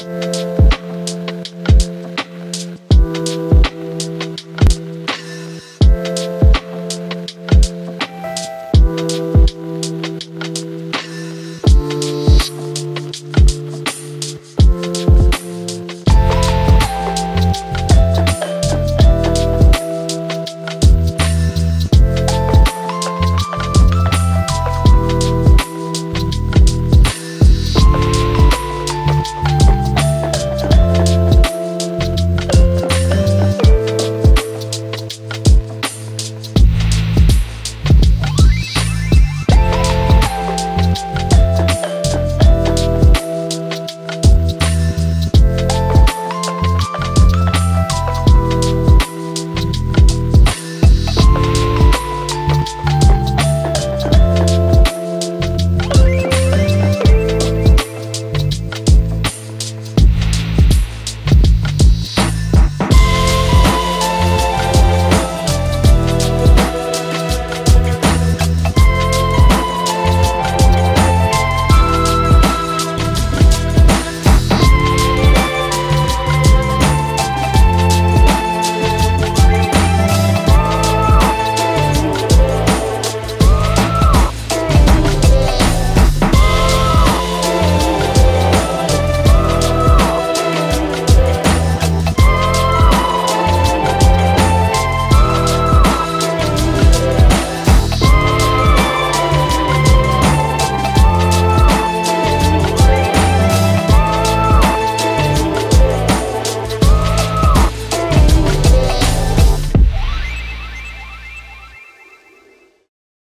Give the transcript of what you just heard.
Música